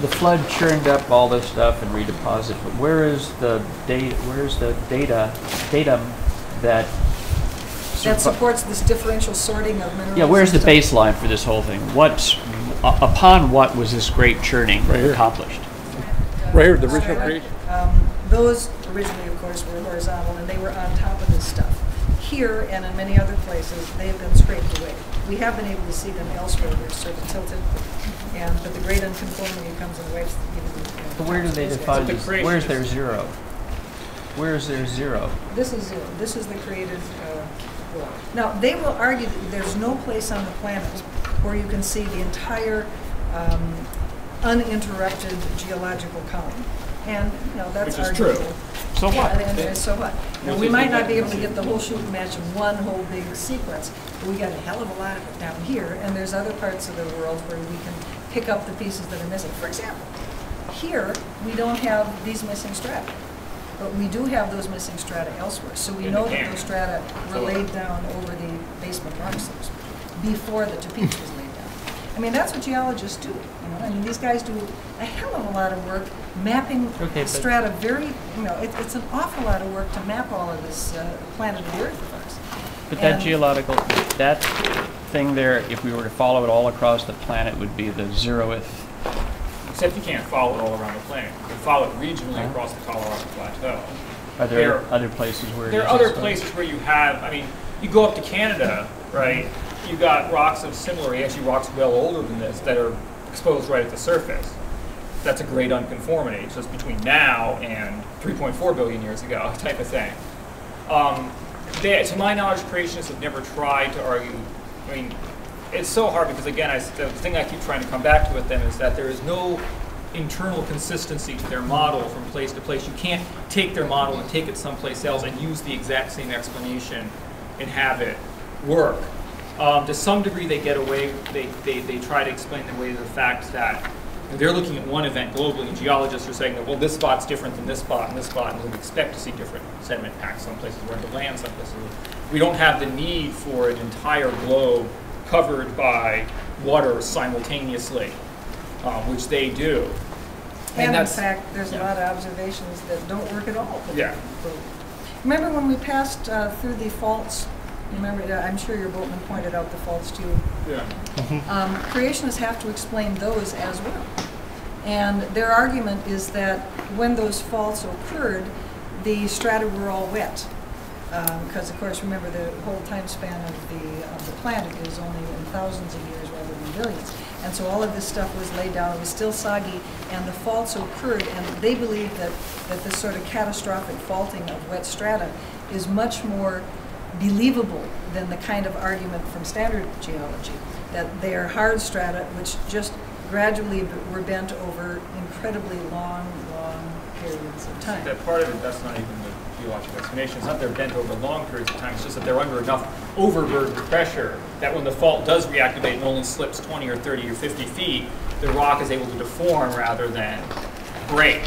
the flood churned up all this stuff and redeposited, but where is the data, where's the data, datum that? That supports this differential sorting of minerals. Yeah, where's the baseline for this whole thing? What's, u- upon what was this great churning Right here. accomplished? Right here, the original creation. Um, Those originally, of course, were horizontal, and they were on top of this stuff. Here, and in many other places, they have been scraped away. We have been able to see them elsewhere, they're sort of tilted, and, but the great unconformity comes in waves. But where do they define, this? where's their zero? Where's their zero? This is, zero. this is the creative. uh, world. Now, they will argue that there's no place on the planet where you can see the entire um, uninterrupted geological column. And, you know, that's Which is true. arguable. So Yeah, what? and- and so what? Now, we might not be able to get the whole shooting match in one whole big sequence, but we got a hell of a lot of it down here, and there's other parts of the world where we can pick up the pieces that are missing. For example, here, we don't have these missing strata, but we do have those missing strata elsewhere. So we In know that those strata were So- laid down over the basement rock slopes before the Tapeats was laid down. I mean, that's what geologists do, you know, I mean, these guys do a hell of a lot of work mapping Okay, strata very, you know, it, it's an awful lot of work to map all of this uh, planet of the Earth of ours. But that geological, that thing there, if we were to follow it all across the planet, would be the zeroth. Except you can't follow it all around the planet. You can follow it regionally Huh? across the Colorado Plateau. Are there There- other places where There are other places where you have, I mean, you go up to Canada, right? You've got rocks of similar, actually rocks well older than this, that are exposed right at the surface. That's a great unconformity. So it's between now and 3.4 billion years ago, type of thing. Um, they, to my knowledge, creationists have never tried to argue. I mean, it's so hard because again, I, the thing I keep trying to come back to with them is that there is no internal consistency to their model from place to place. You can't take their model and take it someplace else and use the exact same explanation and have it work. Um, to some degree, they get away. They, they, they try to explain away the fact that they're looking at one event globally, and geologists are saying that well, this spot's different than this spot and this spot, and we expect to see different sediment packs. Some places where the land, some places we don't have the need for an entire globe covered by water simultaneously, um, which they do. And in that's- fact, there's a lot of observations that don't work at all. Yeah. Remember when we passed uh, through the faults? Remember, uh, I'm sure your boatman pointed out the faults to you. Yeah. Um, creationists have to explain those as well. And their argument is that when those faults occurred, the strata were all wet. Because, of course, remember, the whole time span of the, of the planet is only in thousands of years rather than billions. And so all of this stuff was laid down, it was still soggy, and the faults occurred, and they believe that, that this sort of catastrophic faulting of wet strata is much more believable than the kind of argument from standard geology, that they are hard strata which just gradually b- were bent over incredibly long, long periods of time. That part of it, that's not even the geological explanation. It's not they're bent over long periods of time. It's just that they're under enough overburden pressure that when the fault does reactivate and only slips 20 or 30 or 50 feet, the rock is able to deform rather than break.